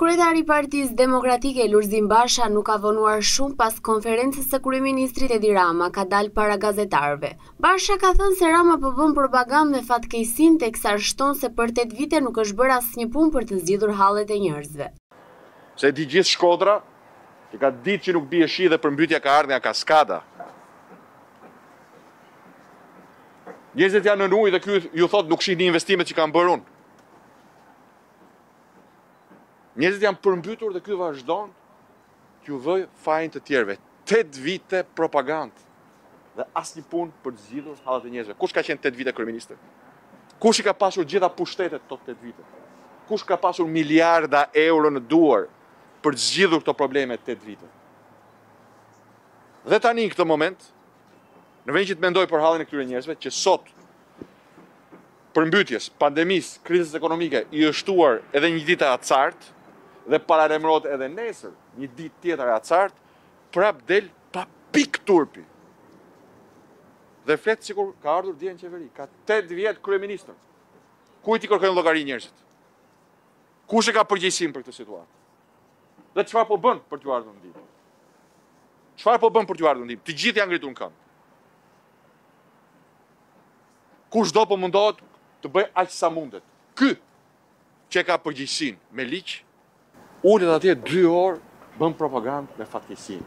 Kryetari i Partisë Demokratike, Lulzim Basha nuk ka vonuar shumë pas konferencës së kryeministrit Edi Rama ka dalë para gazetarëve. Basha ka thënë se Rama po bën propagandë me fatkeqësinë teksa shton se për tetë vite nuk është bërë asnjë punë për të zgjidhur hallet e njerëzve. Se e di gjithë Shkodra, që ka ditë që nuk bie shi dhe përmbytja ka ardhur nga kaskada. Njerëzit janë nën ujë dhe ky ju thotë nuk shihni investimet që kam bërë unë. Njerëzit janë përmbytur dhe ky vazhdon t'ju vëjë fajin të tjerëve. 8 vite propagandë dhe asnjë punë për të zgjidhur hallet e njerëzve. Kush ka qenë 8 vite kryeministër? Kush i ka pasur gjitha pushtetet këto 8 vite? Kush ka pasur miliarda euro në duar për të zgjidhur këto probleme 8 vite? Dhe tani në këtë moment, në vend që të mendojë për hallin e këtyre njerëzve që sot përmbytjes, pandemisë, krizës ekonomike i është shtuar edhe një ditë e acartë dhe paralajmërohet edhe nesër një ditë tjetër e acartë, prapë del pa pikë turpi dhe flet sikur ka ardhur dje në qeveri, ka 8 vjet kryeministër. Kujt t'i kërkojnë llogari njerëzit? Kush e ka përgjegjësinë për këtë situatë? Dhe çfarë po bën për t'ju ardhur në ndihmë? Çfarë po bën për t'ju ardhur në ndihmë? Të gjithë janë ngritur në këmbë. Kushdo po mundohet të bëjë aq sa mundet. Ky që e ka përgjegjësinë me ligj, ulet atje dy orë bën propagandë me fatkeqësinë.